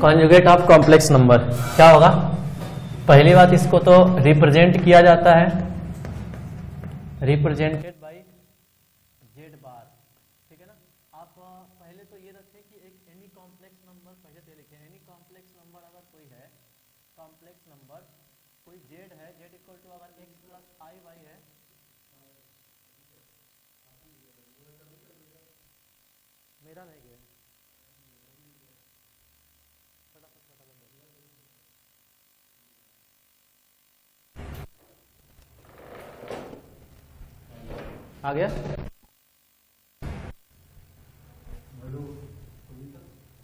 Conjugate of complex number क्या होगा? पहली बात इसको तो रिप्रेजेंट किया जाता है। रिप्रेजेंटेड बाय जेड बार ठीक है ना? आप पहले तो ये रखें कि एक एनी कॉम्प्लेक्स नंबर पहले ये लिखें एनी कॉम्प्लेक्स नंबर अगर कोई है कॉम्प्लेक्स नंबर कोई जेड है जेड इक्वल टू अगर एक्स प्लस आई वाई है, मेरा नहीं गया आ गया?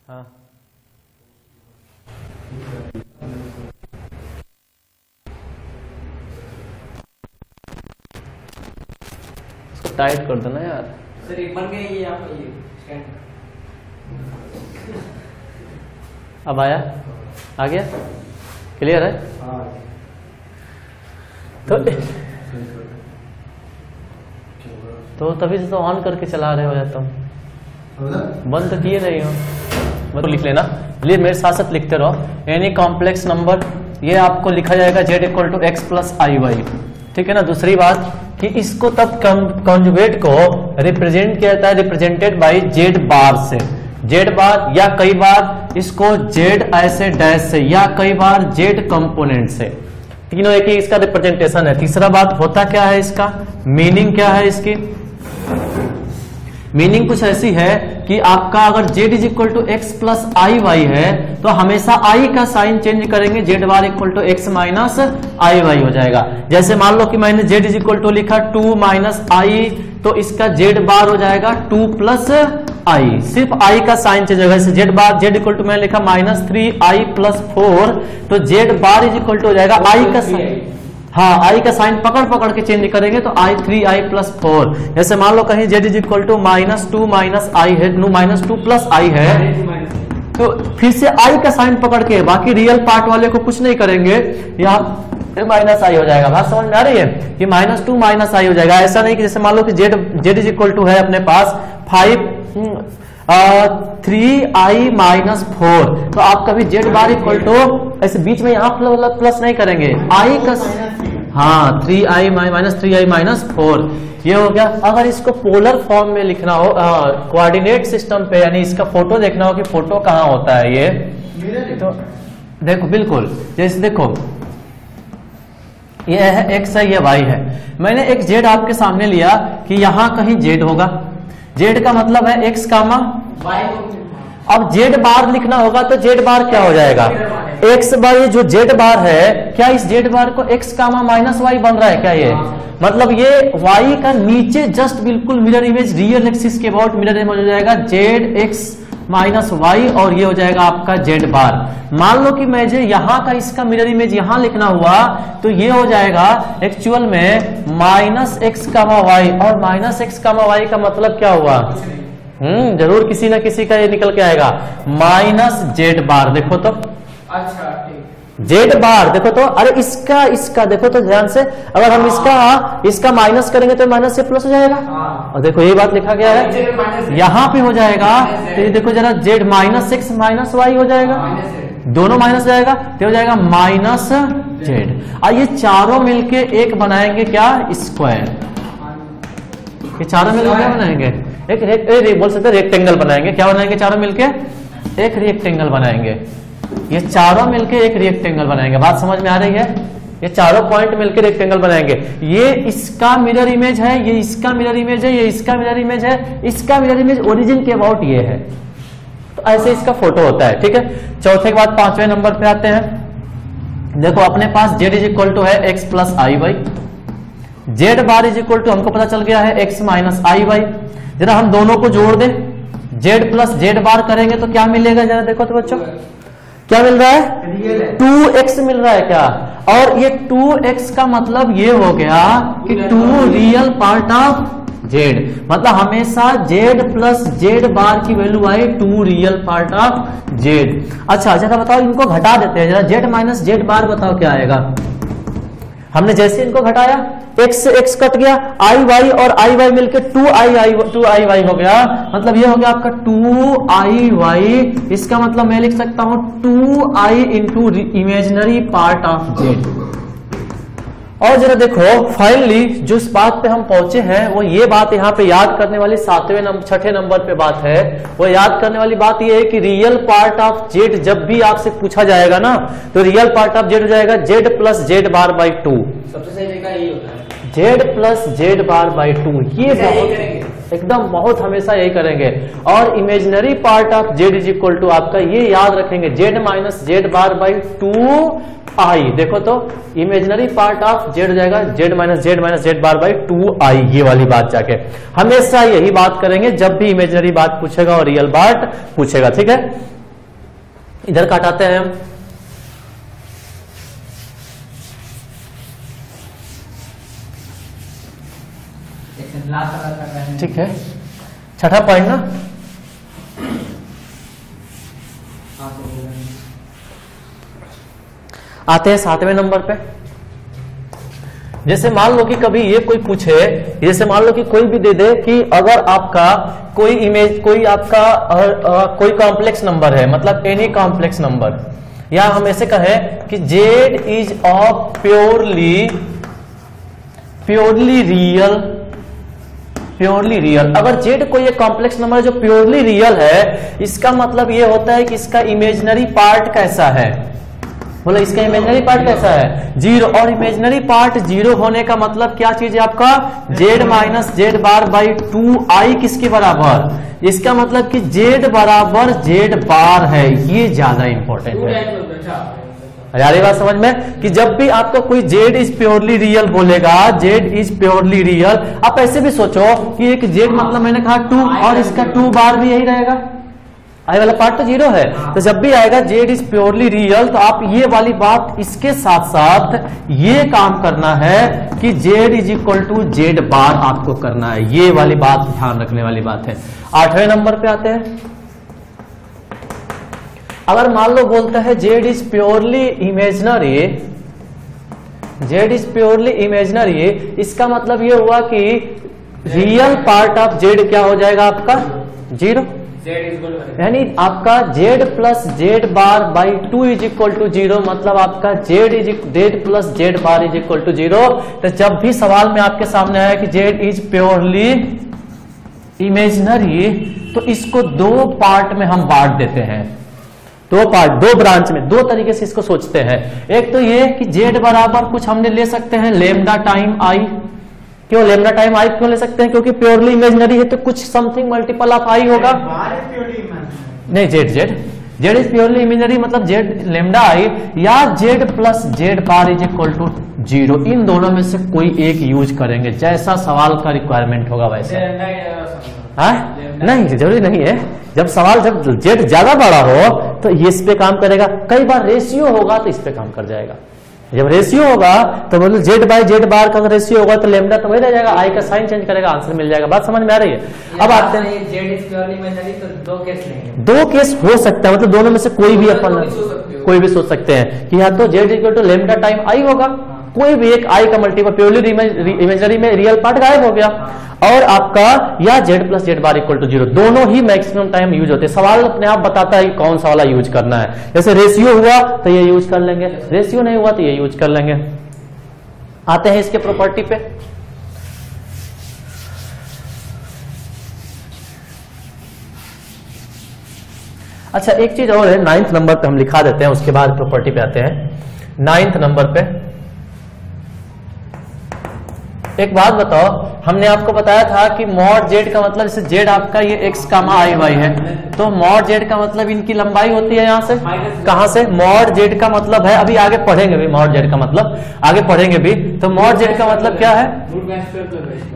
हाँ। इसको टाइट कर देना यार। सर एक बन गया ये आपका ये स्टैंड अब आया? आ गया? क्लियर है। तो तो तभी से तो ऑन करके चला रहे हो या तुम। बंद तो किए नहीं हो। मतलब लिख लेना। लिए मेरे साथ साथ लिखते रहो। एनी कॉम्प्लेक्स नंबर ये आपको लिखा जाएगा Z equal to X plus I Y ठीक है ना? दूसरी बात कि इसको तब कॉन्जुगेट को रिप्रेजेंट किया जाता है रिप्रेजेंटेड बाय जेड बार से। जेड बार या कई बार इसको जेड ऐसे डैश से या कई बार जेड कंपोनेंट से। तीनों एक ही इसका रिप्रेजेंटेशन है। तीसरा बात होता क्या है इसका? मीनिंग क्या है इसकी? मीनिंग कुछ ऐसी है कि आपका अगर z is equal to X plus I Y है तो हमेशा i का साइन चेंज करेंगे, z bar equal to X minus I Y हो जाएगा। जैसे मान लो कि मैंने z इज़ इक्वल टू लिखा टू माइनस आई तो इसका z बार हो जाएगा टू प्लस आई सिर्फ़ आई का साइन चेंज होगा। जैसे बार z इक्वल टू मैंने लिखा minus three I plus four तो z bar is equal to हो जाएगा i का साइन हाँ आई का साइन पकड़ पकड़ के चेंज करेंगे तो I three I plus four जैसे मान लो कहीं Z is equal to minus two minus I है no minus two plus I है। तो फिर से आई का साइन पकड़ के, बाकी रियल पार्ट वाले को कुछ नहीं करेंगे। यहाँ माइनस आई हो जाएगा। बात समझ में आ रही है? कि माइनस टू माइनस आई हो जाएगा। ऐसा नहीं कि जैसे मान लो कि Z Z is equal to है अपने पास। Five three I minus four तो आप कभी जेड बार इक्वल टू ऐसे बीच में यहाँ प्लस प्लस नहीं करेंगे। आई का हाँ three I minus three I minus four ये हो गया। अगर इसको पोलर फॉर्म में लिखना हो कोऑर्डिनेट सिस्टम पे, यानी इसका फ़ोटो देखना हो कि फ़ोटो कहाँ होता है ये। तो देखो, बिल्कुल, जैसे देखो। ये है एक्स है, ये वाई है। मैंने एक जेड आपके सामने लिया कि यहाँ कहीं जेड होगा। जेड का मतलब है एक्स कामा अब जेड बार लिखना होगा तो जेड बार क्या हो जाएगा? एक्स बार ये जो जेड बार है क्या इस जेड बार को एक्स कामा माइनस वाई बन रहा है क्या ये? मतलब ये वाई का नीचे जस्ट बिल्कुल मिरर इमेज रियल एक्सिस के अबाउट मिरर इमेज हो जाएगा जेड एक्स माइनस वाई और ये हो जाएगा आपका जेड बार। मान लो कि मुझे यहाँ का इसका मिरर इमेज यहाँ लिखना हुआ तो ये हो जाएगा एक्चुअल में माइनस एक्स कामा वाई और माइनस एक्स कामा वाई का मतलब क्या हुआ? हम्म ज़रूर किसी ना किसी का ये निकल के आएगा। Minus Z bar. देखो तो। अच्छा। जेड बार देखो तो अरे इसका इसका देखो तो ध्यान से अगर हम इसका इसका माइनस करेंगे तो माइनस से प्लस हो जाएगा। हाँ। और देखो ये बात लिखा गया है है। यहाँ पे हो जाएगा तो ये देखो जरा Z minus six minus Y हो जाएगा। दोनों माइनस जाएगा तो हो जाएगा माइनस जेड और ये चारों मिलके एक बनाएँगे क्या? स्क्वायर ये चारों मिलकर क्या बनाएँगे? एक बोल सकते रेक्टेंगल बनाएँगे। क्या बनाएँगे चारों मिलके? एक रेक्टेंगल बनाएँगे। ये चारों मिलके एक रेक्टेंगल बनाएँगे। बात समझ में आ रही है? ये चारों पॉइंट मिलके रेक्टेंगल बनाएँगे। ये इसका मिरर इमेज है, ये इसका मिरर इमेज है, ये इसका मिरर इमेज है, इसका मिरर इमेज ओरिजिन के अबाउट ये है। तो ऐसे इसका फ़ोटो होता है, ठीक है? चौथे के बाद पाँचवें नंबर पे आते हैं। देखो, अपने पास जेड इज़ इक्वल टू है X plus I Y Z bar is equal to हमको पता चल गया है एक्स माइनस आई वाई जरा हम दोनों को जोड़ दें। जेड प्लस जेड बार करेंगे तो क्या मिलेगा? जरा देखो तो बच्चों। क्या मिल रहा है? टू एक्स मिल रहा है क्या? और ये टू एक्स का मतलब ये हो गया कि two real part of Z मतलब हमेशा जेड प्लस जेड बार की value I two real part of Z अच्छा जरा बताओ इनको घटा देते हैं जरा जेड माइनस जेड बार बताओ क्या आएगा? हमने जैसे इनको घटाया, x से x कट गया आई वाई और आई वाई मिलकर two I I two I Y हो गया। मतलब ये हो गया आपका टू आई वाई इसका मतलब मैं लिख सकता हूँ two I into imaginary part of Z और जरा देखो फाइनली जो इस बात पे हम पहुँचे हैं वो ये बात यहाँ पे याद करने वाली सातवें नंबर छठे नंबर पे बात है। वो याद करने वाली बात ये है कि रियल पार्ट ऑफ़ जेड जब भी आपसे पूछा जाएगा ना तो रियल पार्ट ऑफ़ जेड हो जाएगा Z plus Z bar by two सबसे सही तरीका यही होता है। Z plus Z bar by two ये बहुत। एकदम बहुत हमेशा यही करेंगे। और imaginary part of Z is equal to आपका ये याद रखेंगे। Z minus Z bar by two I देखो तो इमेजनरी पार्ट ऑफ़ जेड जाएगा। Z minus Z minus Z bar by two I ये वाली बात जाके। हमेशा यही बात करेंगे, जब भी इमेजनरी बात पूछेगा और रियल बात पूछेगा, ठीक है? इधर काटाते हैं हम एक लास्ट वाला कर रहे हैं ठीक है। छठा पॉइंट ना। आते हैं सातवें नंबर पे। जैसे मान लो कि कभी ये कोई पूछे जैसे मान लो कि कोई भी दे दे कि अगर आपका कोई इमेज कोई आपका अ, अ, कोई कॉम्प्लेक्स नंबर है मतलब एनी कॉम्प्लेक्स नंबर या हम ऐसे कहें कि Z is of purely purely real purely real अगर जेड कोई एक कॉम्प्लेक्स नंबर है जो प्योरली रियल है, इसका मतलब ये होता है कि इसका इमेजनरी पार्ट कैसा है? बोलो, इसका इमेजिनरी पार्ट कैसा है? ज़ीरो और इमेजनरी पार्ट ज़ीरो होने का मतलब क्या चीज़ है आपका? Z minus Z bar by two I किसके बराबर? इसका मतलब कि जेड बराबर जेड बार है। ये ज़्यादा इंपॉर्टेंट है। ये बात समझ में? कि जब भी आपको कोई जेड इज़ प्योरली रियल बोलेगा जेड इज़ प्योरली रियल आप ऐसे भी सोचो कि एक जेड मतलब मैंने कहा टू और इसका टू बार भी यही रहेगा। आई वाला पार्ट तो ज़ीरो है। तो जब भी आएगा जेड इज़ प्योरली रियल तो आप ये वाली बात इसके साथ साथ ये काम करना है कि Z is equal to Z bar आपको करना है। ये वाली बात ध्यान रखने वाली बात है। आठवें नंबर पे आते हैं। अगर मान लो बोलता है Z is purely imaginary Z is purely imaginary इसका मतलब ये हुआ कि रियल पार्ट ऑफ़ जेड क्या हो जाएगा आपका? ज़ीरो यानी आपका Z plus Z bar by two is equal to zero मतलब आपका Z is Z plus Z bar is equal to zero तो जब भी सवाल में आपके सामने आया कि जेड इज़ प्योरली इमेजनरी तो इसको दो पार्ट में हम बांट देते हैं। दो पार्ट दो ब्रांच में दो तरीके से इसको सोचते हैं। एक तो ये कि जेड बराबर कुछ हमने ले सकते हैं लेमडा टाइम आई क्यों लेमडा टाइम आई क्यों ले सकते हैं? क्योंकि प्योरली इमेजनरी है तो कुछ समथिंग मल्टीपल ऑफ़ आई होगा। नहीं Z Z Z is purely imaginary मतलब जेड लेमडा आई या Z plus Z bar is equal to zero इन दोनों में से कोई एक यूज़ करेंगे जैसा सवाल का रिक्वायरमेंट होगा वैसा। हाँ? नहीं ज़रूरी नहीं है। जब सवाल जब जेड ज़्यादा बड़ा हो तो ये इस पे काम करेगा। कई बार रेशियो होगा तो इस पे काम कर जाएगा। जब रेशियो होगा तो बोलो जेड बाय जेड बार का रेशियो होगा तो लेमडा तो वही रह जाएगा। आई का साइन चेंज करेगा आंसर मिल जाएगा। बात समझ में आ रही है? अब आते हैं। तो दो केस लेंगे। दो केस हो सकता है मतलब दोनों में से कोई भी अपन कोई हो। भी सोच सकते हैं। कि या तो Z equal to lambda time I होगा। कोई भी एक आई का मल्टीपल प्योरली इमेजनरी में रियल पार्ट गायब हो गया। और आपका या Z plus Z bar equal to zero दोनों ही मैक्सिमम टाइम यूज़ होते हैं। सवाल अपने आप बताता है कौन सा वाला यूज़ करना है। जैसे रेशियो हुआ तो ये यूज़ कर लेंगे। रेशियो नहीं हुआ तो ये यूज़ कर लेंगे। आते हैं इसके प्रॉपर्टी पे। अच्छा एक चीज़ और है नाइन्थ नंबर पे हम लिखा देते हैं, उसके बाद प्रॉपर्टी पे आते हैं। नाइन्थ नंबर पे एक बात बताओ, हमने आपको बताया था कि मॉड जेड का मतलब जैसे जेड आपका ये एक्स कामा आई वाई है तो मॉड जेड का मतलब इनकी लंबाई होती है यहाँ से? कहा से? मॉड जेड का मतलब है, अभी आगे पढ़ेंगे भी, मॉड जेड का मतलब आगे पढ़ेंगे भी तो मॉड जेड का मतलब क्या है?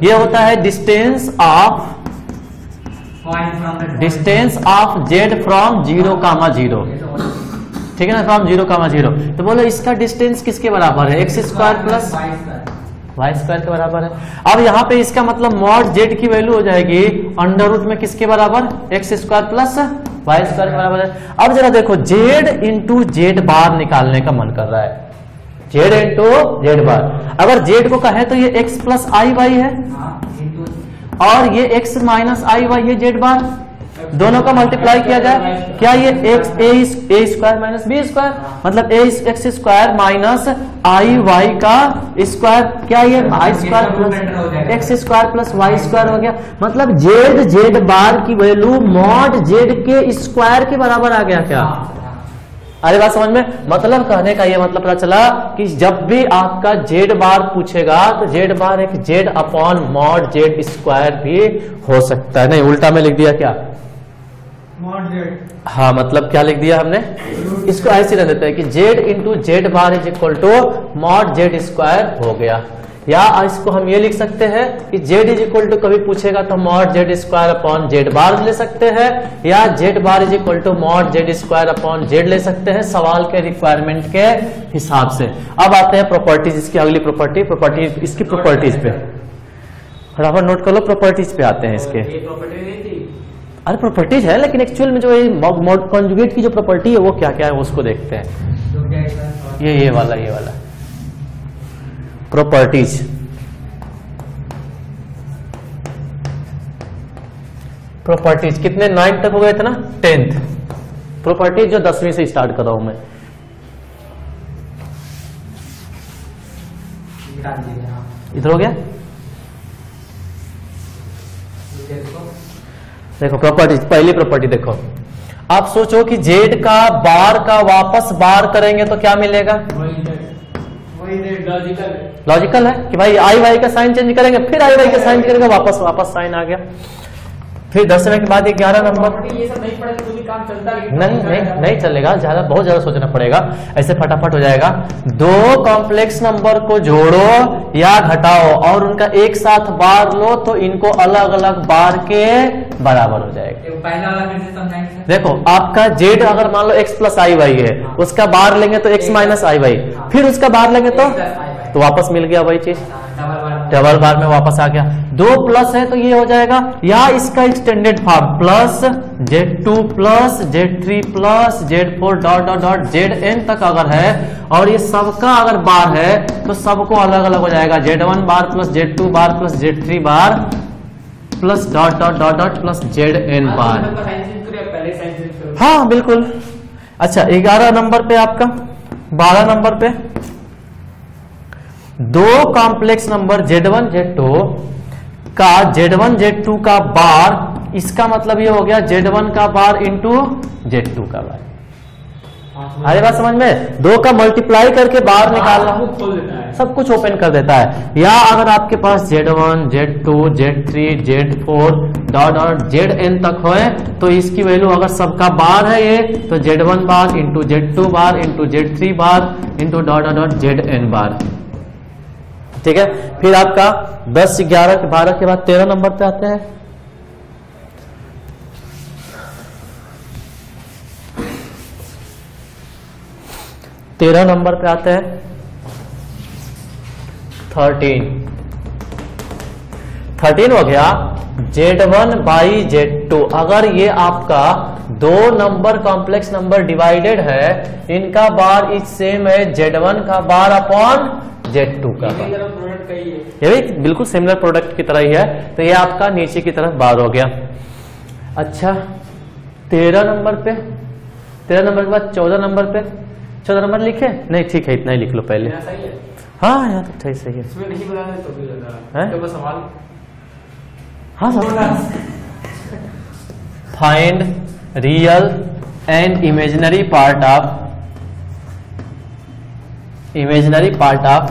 ये होता है distance of distance of Z from zero comma zero ठीक है ना फ्रॉम ज़ीरो कामा ज़ीरो तो बोलो, इसका डिस्टेंस किसके बराबर है? X square plus Y square के बराबर है। अब यहाँ पे इसका मतलब मॉड जेड की वैल्यू हो जाएगी अंडर रूट में किसके बराबर? X square plus Y square के बराबर है। अब जरा देखो जेड इंटू जेड बार निकालने का मन कर रहा है। जेड इंटू जेड बार अगर जेड को कहे तो ये एक्स प्लस आई वाई है। हाँ और ये एक्स माइनस आई वाई है जेड बार दोनों का मल्टीप्लाई किया जाए, क्या ये A square minus B square मतलब A X square minus I Y का स्क्वायर क्या ये I square plus X square plus Y square हो गया? मतलब जेड जेड बार की वैल्यू मॉड जेड के स्क्वायर के बराबर आ गया क्या? अरे बात समझ में? मतलब कहने का ये मतलब पता चला कि जब भी आपका जेड बार पूछेगा तो जेड बार एक Z upon mod Z square भी हो सकता है। नहीं, उल्टा में लिख दिया क्या? हाँ मतलब क्या लिख दिया हमने? इसको ऐसे रख देते हैं कि Z into Z bar is equal to mod Z square हो गया। या इसको हम ये लिख सकते हैं कि जेड इज़ इक्वल टू कभी पूछेगा तो mod Z square upon Z bar ले सकते हैं या Z bar is equal to mod Z square upon Z ले सकते हैं सवाल के रिक्वायरमेंट के हिसाब से। अब आते हैं प्रॉपर्टीज़ इसकी अगली प्रॉपर्टी प्रॉपर्टी इसकी प्रॉपर्टीज़ पे। फटाफट नोट कर लो प्रॉपर्टीज़ पे आते हैं इसके ये प्रॉपर्टी नहीं थी अरे प्रॉपर्टीज़ है, लेकिन एक्चुअल में जो ये कॉन्जुगेट की जो प्रॉपर्टी है, वो क्या क्या है, उसको देखते हैं। ये ये वाला ये वाला। प्रॉपर्टीज़ प्रॉपर्टीज़ कितने? नाइन्थ तक हो गए थे ना टेंथ प्रॉपर्टीज़ जो दसवीं से स्टार्ट कर रहा हूँ मैं। इधर हो गया ये देखो देखो प्रॉपर्टी पहली प्रॉपर्टी देखो। आप सोचो कि जेड का बार का वापस बार करेंगे तो क्या मिलेगा? वही z वही z लॉजिकल लॉजिकल है कि भाई आई वाई का साइन चेंज करेंगे फिर आई वाई का साइन करेंगे वापस वापस साइन आ गया। फिर दसवें के बाद ग्यारह नंबर नहीं तो नहीं नहीं नहीं चलेगा। ज़्यादा बहुत ज़्यादा सोचना पड़ेगा। ऐसे फटाफट हो जाएगा। दो कॉम्प्लेक्स नंबर को जोड़ो या घटाओ और उनका एक साथ बार लो तो इनको अलग अलग बार के बराबर हो जाएगा। देखो आपका जेड अगर मान लो एक्स प्लस आई वाई है उसका बार लेंगे तो एक्स माइनस आई वाई फिर उसका बार लेंगे तो। तो वापस मिल गया वही चीज़। डबल बार में वापस आ गया। दो प्लस है तो ये हो जाएगा। या इसका extended form plus Z two plus Z three plus Z four dot dot dot Z N तक अगर है और ये सबका अगर बार है तो सबको अलग अलग हो जाएगा। Z one bar plus Z two bar plus Z three bar plus dot dot dot dot plus Z N bar. हाँ बिल्कुल। अच्छा ग्यारह नंबर पे आपका बारह नंबर पे। दो कॉम्प्लेक्स नंबर Z1 Z2 का Z1 Z2 का बार इसका मतलब ये हो गया Z1 का बार इंटू Z2 का बार अरे बात समझ में? दो का मल्टीप्लाई करके बाहर निकालना। है। सब कुछ ओपन कर देता है। या अगर आपके पास Z1, Z2, Z3, Z4 dot dot Zn तक हो तो इसकी वैल्यू अगर सबका बार है ये तो Z1 bar into Z2 bar into Z3 bar into dot dot Z Zn bar ठीक है? फिर आपका 10 11 के 12 के बाद 13 नंबर पे आते हैं। तेरह नंबर पे आते हैं। थर्टीन थर्टीन हो गया। Z one by Z two अगर ये आपका दो नंबर कॉम्प्लेक्स नंबर डिवाइडेड है, इनका बार इज़ सेम है जेड वन का बार अपॉन जेड टू का बार ही है। ये भी बिल्कुल सिमिलर प्रोडक्ट की तरह ही है। तो ये आपका नीचे की तरफ़ बार हो गया। अच्छा तेरह नंबर पे तेरह नंबर के बाद चौदह नंबर पे चौदह नंबर लिखे? नहीं ठीक है इतना ही लिख लो पहले। है। हाँ यार सही सही है। इसमें नहीं बनाना तो भी है? तो सवाल। हाँ find real and imaginary part of imaginary part of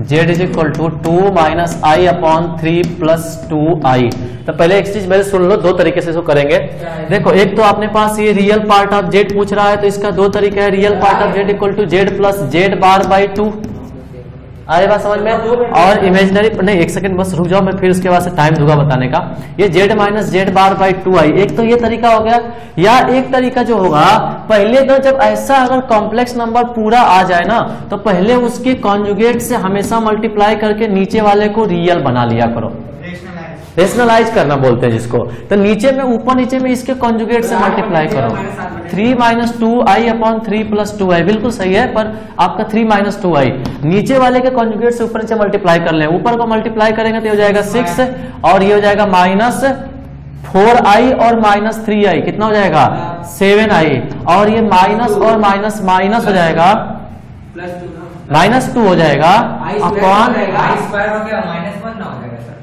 Z is equal to two minus I upon three plus two I तो पहले एक चीज़ मेरे सुन लो, दो तरीके से इसको करेंगे। देखो, एक तो आपने पास ये रियल पार्ट ऑफ़ जेड पूछ रहा है तो इसका दो तरीका है। Real part of Z equal to Z plus Z bar by two अरे बात समझ में? और इमेजिनरी नहीं, एक सेकंड बस रुक जाओ, मैं फिर उसके बाद से टाइम दूँगा बताने का। ये Z minus Z bar by two I एक तो ये तरीका हो गया। या एक तरीका जो होगा, पहले तो जब ऐसा अगर कॉम्प्लेक्स नंबर पूरा आ जाए ना तो पहले उसके कॉन्जुगेट से हमेशा मल्टीप्लाई करके नीचे वाले को रियल बना लिया करो। रेशनलाइज करना बोलते हैं जिसको। तो नीचे में ऊपर नीचे में इसके कॉन्जुगेट से मल्टीप्लाई करो। Three minus two I upon three plus two I बिल्कुल सही है पर आपका थ्री माइनस टू आई नीचे वाले के कॉन्जुगेट से ऊपर नीचे मल्टीप्लाई कर लें। ऊपर को मल्टीप्लाई करेंगे तो हो जाएगा सिक्स और ये हो जाएगा माइनस फोर आई और माइनस थ्री आई कितना हो जाएगा? सेवन आई और ये माइनस और माइनस माइनस हो जाएगा? माइनस टू हो जाएगा अपॉन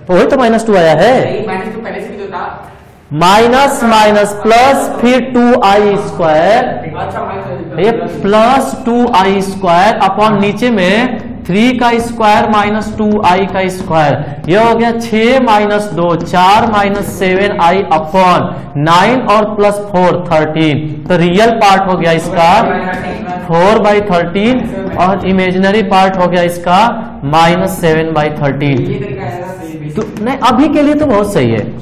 तो वही तो माइनस टू आया है। माइनस माइनस प्लस फिर टू आई स्क्वायर ये plus two I square upon नीचे में थ्री का स्क्वायर माइनस टू आई का स्क्वायर ये हो गया छ माइनस दो चार minus seven I upon nine और प्लस फोर थर्टीन तो रियल पार्ट हो गया इसका फोर बाई थर्टीन और इमेजिनरी पार्ट हो गया इसका माइनस सेवन बाई थर्टीन ये तो नहीं, अभी के लिए तो बहुत सही है।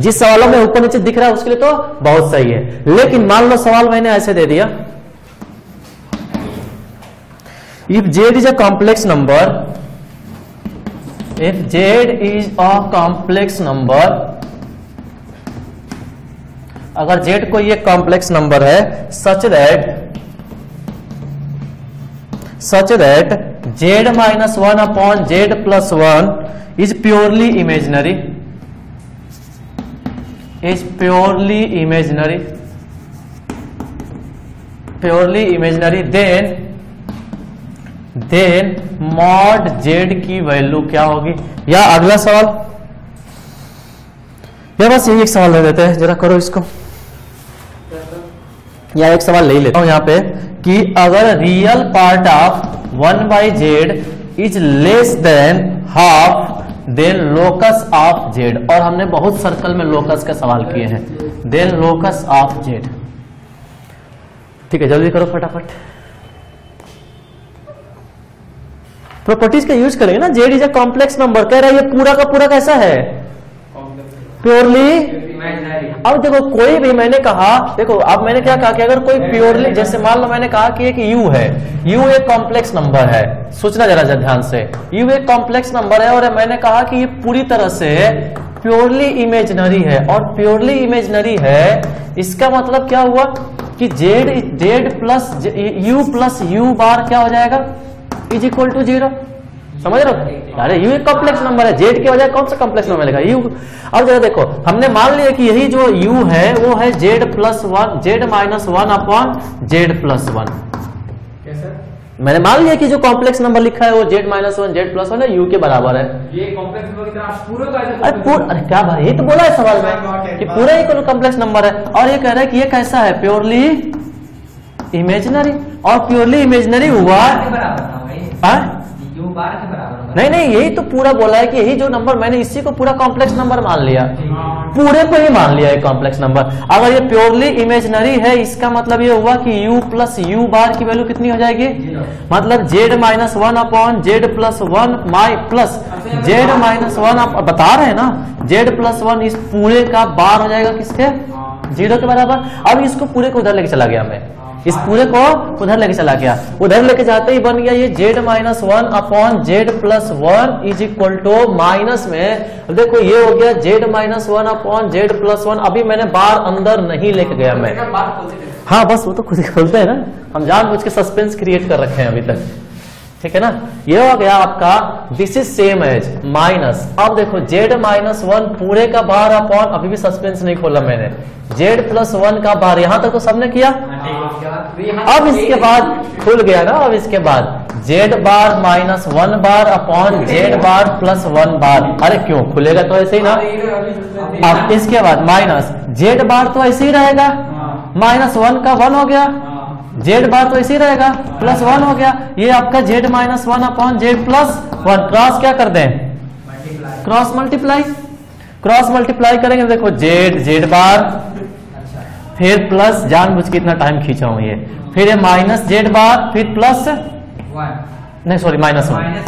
जिस सवालों में ऊपर नीचे दिख रहा है, उसके लिए तो बहुत सही है। लेकिन मान लो सवाल मैंने ऐसे दे दिया। If Z is a complex number if Z is a complex number अगर जेड कोई एक कॉम्प्लेक्स नंबर है such that such that z minus 1 upon z plus 1 is purely imaginary is purely imaginary purely imaginary then then mod z की value क्या होगी या अगला सवाल या बस यही एक सवाल ले लेते हैं जरा करो इसको या एक सवाल ले लेता हूँ यहाँ पे कि अगर real part of one by Z is less than half then locus of Z और हमने बहुत सर्कल में लोकस का सवाल किए हैं। देन लोकस ऑफ़ जेड ठीक है जल्दी करो फटाफट। प्रॉपर्टीज़ का यूज़ करेंगे ना। Z is a complex number कह रहा है ये पूरा का पूरा कैसा है? प्योरली अब देखो, कोई भी मैंने कहा, देखो, अब मैंने क्या कहा कि अगर कोई प्योरली जैसे मान लो मैंने कहा कि एक u है, u एक कॉम्प्लेक्स नंबर है, सोचना जरा ध्यान से। U एक कॉम्प्लेक्स नंबर है और मैंने कहा कि ये पूरी तरह से प्योरली इमेजनरी है और प्योरली इमेजनरी है, इसका मतलब क्या हुआ कि z z plus u plus u bar क्या हो जाएगा? इज़ इक्वल टू ज़ीरो समझ रहे हो? अरे यू एक कॉम्प्लेक्स नंबर है। जेड के बजाय कौन सा कॉम्प्लेक्स नंबर लिखा यू अब जरा देखो हमने मान लिया कि यही जो यू है वो है z plus one z minus one upon z plus one मैंने मान लिया कि जो कॉम्प्लेक्स नंबर लिखा है वो z minus one z plus one है यू के बराबर है। ये कॉम्प्लेक्स नंबर अरे पूर, अरे क्या भाई ये तो बोला है सवाल में कि पूरा ही कॉम्प्लेक्स नंबर है। और ये कह रहा है कि ये कैसा है? प्योरली इमेजिनरी और प्योरली इमेजिनरी हुआ नहीं नहीं, यही तो पूरा बोला है कि यही जो नंबर मैंने इसी को पूरा कॉम्प्लेक्स नंबर मान लिया। पूरे को ही मान लिया है कॉम्प्लेक्स नंबर अगर ये प्योरली इमेजिनरी है, इसका मतलब ये हुआ कि u प्लस यू बार की वैल्यू कितनी हो जाएगी? मतलब z minus one upon z plus one माई प्लस जेड माइनस वन आप बता रहे हैं ना? जेड प्लस वन इस पूरे का बार हो जाएगा किसके? ज़ीरो के बराबर। अब इसको पूरे को उधर लेके चला गया मैं। इस पूरे को उधर लेके चला गया। उधर लेके जाते ही बन गया ये z minus one upon z plus one is equal to minus में। अब देखो ये हो गया z minus one upon z plus one अभी मैंने बार अंदर नहीं लेके गया मैं। हाँ। बस वो तो खुद ही खोलते हैं ना। हम जानबूझ के सस्पेंस क्रिएट कर रखे हैं अभी तक। ठीक है ना? ये हो गया आपका this is same as minus अब देखो जेड माइनस वन पूरे का बार अपॉन अभी भी सस्पेंस नहीं खोला मैंने। जेड प्लस वन का बार यहाँ तक तो सबने किया? अब इसके बाद खुल गया ना अब इसके बाद। Z bar minus one bar upon z bar plus one bar अरे क्यों? खुलेगा तो ऐसे ही ना? अब इसके बाद माइनस जेड बार तो ऐसे ही रहेगा। माइनस वन का वन हो गया। जेड बार तो ऐसे ही रहेगा प्लस वन हो गया। ये आपका z minus one upon z plus one cross क्या कर दें? क्रॉस मल्टीप्लाई क्रॉस मल्टीप्लाई करेंगे देखो जेड जेड बार फिर प्लस जानबूझ के इतना टाइम खींचा हूँ ये। फिर ये माइनस जेड बार फिर प्लस वन नहीं sorry minus one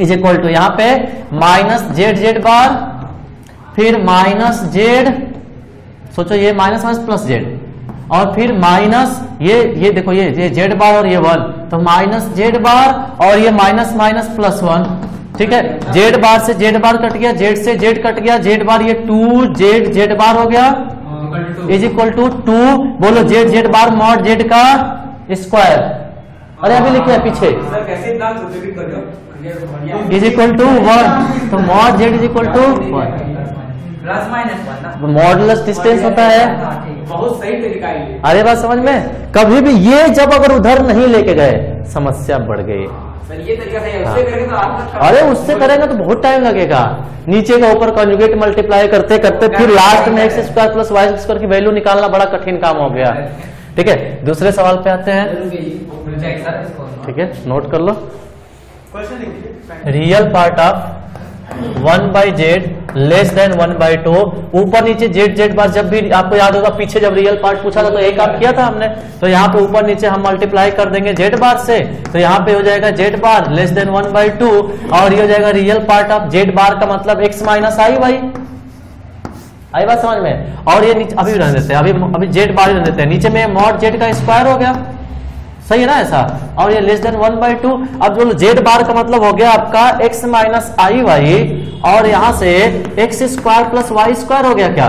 is equal to यहाँ पे माइनस जेड जेड बार फिर माइनस जेड सोचो ये माइनस माइनस प्लस जेड और फिर माइनस ये ये देखो ये ये जेड बार और ये वन। तो माइनस जेड बार और ये माइनस माइनस प्लस वन। ठीक है? जेड बार से जेड बार कट गया, जेड से जेड कट गया, जेड बार ये टू, जेड जेड बार हो गया। इज़ इक्वल टू टू बोलो Z Z bar mod Z का स्क्वायर अरे अभी लिखे पीछे। इज़ इक्वल टू वन तो mod Z is equal to one plus minus one ना। मॉडुलस डिस्टेंस होता है। हाँ, बहुत सही तरीका है अरे बात समझ में? कभी भी ये जब अगर उधर नहीं लेके गए समस्या बढ़ गई। सर ये तरीका सही है। तो अरे उससे करेंगे तो बहुत टाइम लगेगा। नीचे का ऊपर कॉन्जुगेट मल्टीप्लाई करते करते फिर लास्ट में x square plus y square की वैल्यू निकालना बड़ा कठिन काम हो गया। ठीक है? दूसरे सवाल पे आते हैं। ठीक है? नोट कर लो। Question real part of one by z, less than one by two. ऊपर नीचे जेड जेड बार जब भी आपको याद होगा, पीछे जब रियल पार्ट पूछा था तो एक काम किया था हमने। तो यहाँ पे ऊपर नीचे हम मल्टीप्लाई कर देंगे जेड बार से। तो यहाँ पे हो जाएगा z bar, less than one by two. और ये हो जाएगा real part of z bar का मतलब x minus i y i बात समझ में? और ये अभी रहने देते हैं, अभी अभी जेड बार ही रहने देते हैं। नीचे में मॉड जेड का स्क्वायर हो गया। सही है ना ऐसा? और ये less than one by two अब जो जेड बार का मतलब हो गया आपका एक्स माइनस आई वाई और यहाँ से x square plus y square हो गया क्या?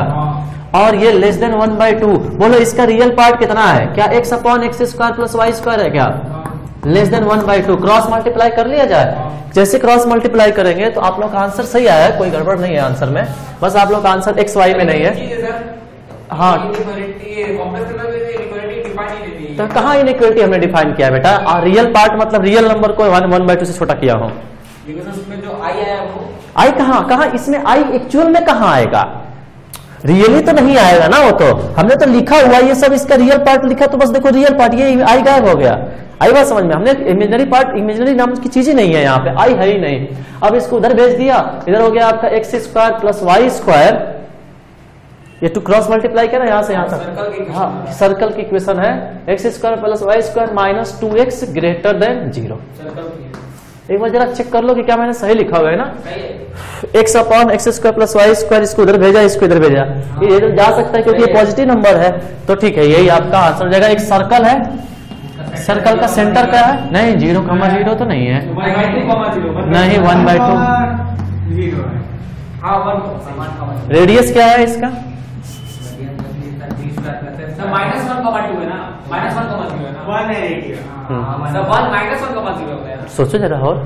और ये less than one by two बोलो इसका रियल पार्ट कितना है? क्या x upon x square plus y square है क्या? Less than one by two cross multiply कर लिया जाए। जैसे क्रॉस मल्टीप्लाई करेंगे तो आप लोग का आंसर सही आया है कोई गड़बड़ नहीं है आंसर में। बस आप लोग का आंसर एक्स वाई में नहीं है। हाँ। तो कहाँ इनइक्वलिटी हमने डिफाइन किया बेटा? और रियल पार्ट मतलब रियल नंबर को वन वन बाई टू से छोटा किया हो। आई कहाँ? कहाँ? इसमें आई एक्चुअल में कहाँ आएगा? रियली तो नहीं आएगा ना वो तो। हमने तो लिखा हुआ ये सब इसका रियल पार्ट लिखा तो बस देखो रियल पार्ट ये आई गायब हो गया। आई बात समझ में? हमने इमेजनरी पार्ट इमेजनरी नाम की चीज़ ही नहीं है यहाँ पे। आई है ही नहीं। अब इसको उधर भेज दिया। इधर हो गया आपका x square plus y square ये टू क्रॉस मल्टीप्लाई ना यहाँ से यहाँ तक। हाँ सर्कल की इक्वेशन है। X square plus y square minus two x greater than zero एक बार जरा चेक कर लो कि क्या मैंने सही लिखा हुआ है ना? X upon x square plus y square इसको उधर भेजा इसको इधर भेजा। ये इधर जा सकता है क्योंकि ये पॉजिटिव नंबर है। तो ठीक है यही आपका आंसर हो जाएगा। एक सर्कल है। सर्कल का सेंटर क्या है? नहीं ज़ीरो कमा ज़ीरो तो नहीं है। नहीं वन बाई टू मतलब रेडियस क्या है इसका? Sir minus one comma two है ना? माइनस वन कमा ज़ीरो है ना? वन है। Sir one minus one comma zero है सोचो जरा और।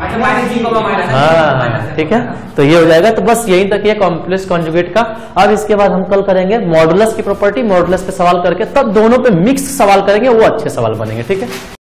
अच्छा माइनस जी कमा माइनस हाँ। ठीक है? तो ये हो जाएगा तो बस यही तक ये कॉम्प्लेक्स कॉन्जुगेट का। अब इसके बाद हम कल करेंगे मॉडुलस की प्रॉपर्टी मॉडुलस पे सवाल करके तब दोनों पे मिक्स सवाल करेंगे वो अच्छे सवाल बनेंगे ठीक है?